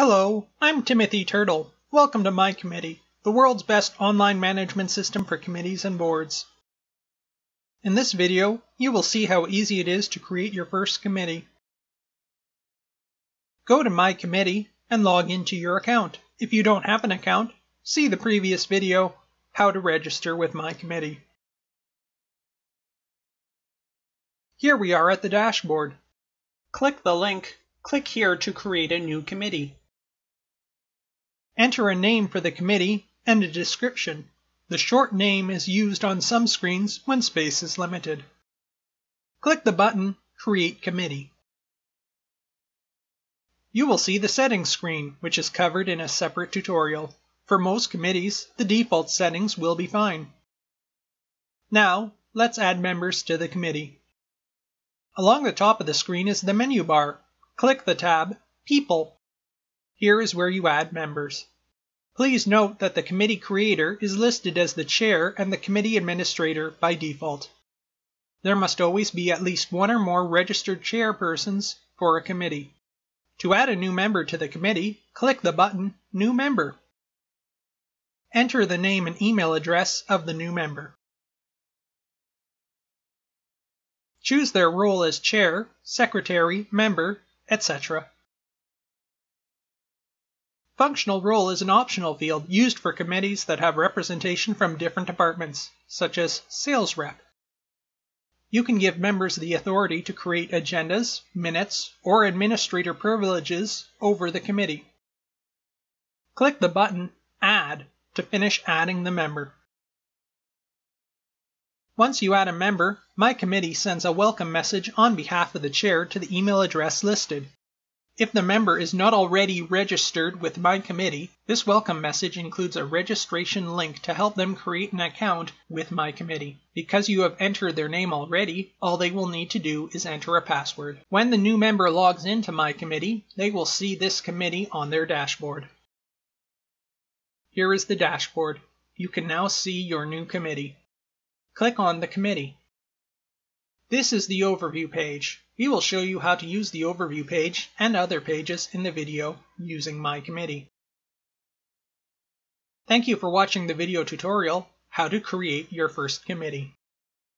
Hello, I'm Timothy Turtle. Welcome to mycommittee, the world's best online management system for committees and boards. In this video, you will see how easy it is to create your first committee. Go to mycommittee and log into your account. If you don't have an account, see the previous video, How to Register with mycommittee. Here we are at the dashboard. Click the link click here to create a new committee. Enter a name for the committee and a description. The short name is used on some screens when space is limited. Click the button Create Committee. You will see the settings screen, which is covered in a separate tutorial. For most committees, the default settings will be fine. Now, let's add members to the committee. Along the top of the screen is the menu bar, Click the tab People. Here is where you add members. Please note that the committee creator is listed as the chair and the committee administrator by default. There must always be at least one or more registered chairpersons for a committee. To add a new member to the committee, click the button New Member. Enter the name and email address of the new member. Choose their role as chair, secretary, member, etc. Functional role is an optional field used for committees that have representation from different departments, such as sales rep. You can give members the authority to create agendas, minutes, or administrator privileges over the committee. Click the button Add to finish adding the member. Once you add a member, mycommittee sends a welcome message on behalf of the chair to the email address listed. If the member is not already registered with mycommittee, this welcome message includes a registration link to help them create an account with mycommittee. Because you have entered their name already, all they will need to do is enter a password. When the new member logs into mycommittee, they will see this committee on their dashboard. Here is the dashboard. You can now see your new committee. Click on the committee. This is the overview page. We will show you how to use the overview page and other pages in the video using mycommittee. Thank you for watching the video tutorial, How to Create Your First Committee.